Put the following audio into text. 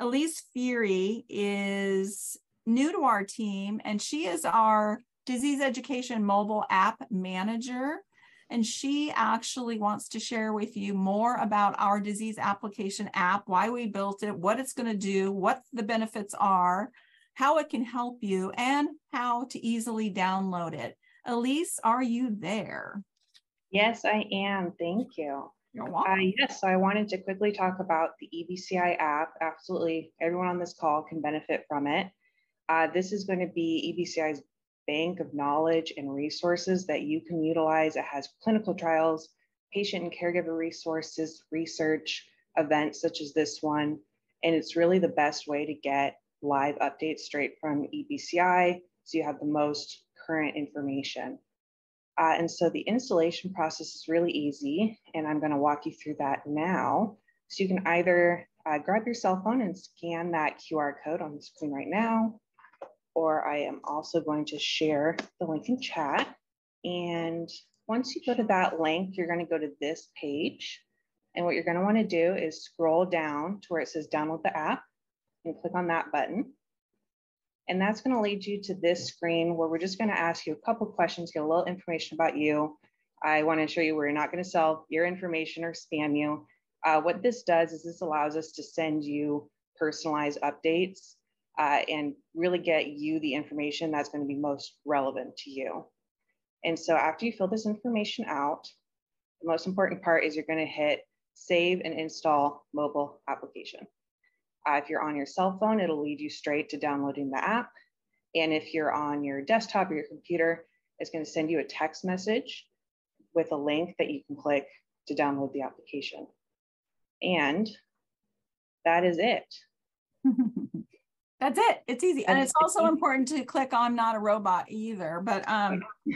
Elise Fyhrie is new to our team, and she is our disease education mobile app manager. And she actually wants to share with you more about our disease application app, why we built it, what it's going to do, what the benefits are, how it can help you, and how to easily download it. Elise, are you there? Yes, I am. Thank you. Uh, yes, so I wanted to quickly talk about the EBCI app. Absolutely, everyone on this call can benefit from it. Uh, this is going to be EBCI's bank of knowledge and resources that you can utilize. It has clinical trials, patient and caregiver resources, research, events such as this one. And it's really the best way to get live updates straight from EBCI. So you have the most current information. Uh, and so the installation process is really easy, and I'm going to walk you through that now. So you can either uh, grab your cell phone and scan that QR code on the screen right now, or I am also going to share the link in chat. And once you go to that link, you're going to go to this page. And what you're going to want to do is scroll down to where it says download the app and click on that button. And that's going to lead you to this screen where we're just going to ask you a couple questions, get a little information about you. I want to show you we're not going to sell your information or spam you. Uh, what this does is this allows us to send you personalized updates uh, and really get you the information that's going to be most relevant to you. And so after you fill this information out, the most important part is you're going to hit save and install mobile application. Uh, if you're on your cell phone, it'll lead you straight to downloading the app. And if you're on your desktop or your computer, it's going to send you a text message with a link that you can click to download the application. And that is it. That's it. It's easy. And it's also important to click I'm not a robot either. But um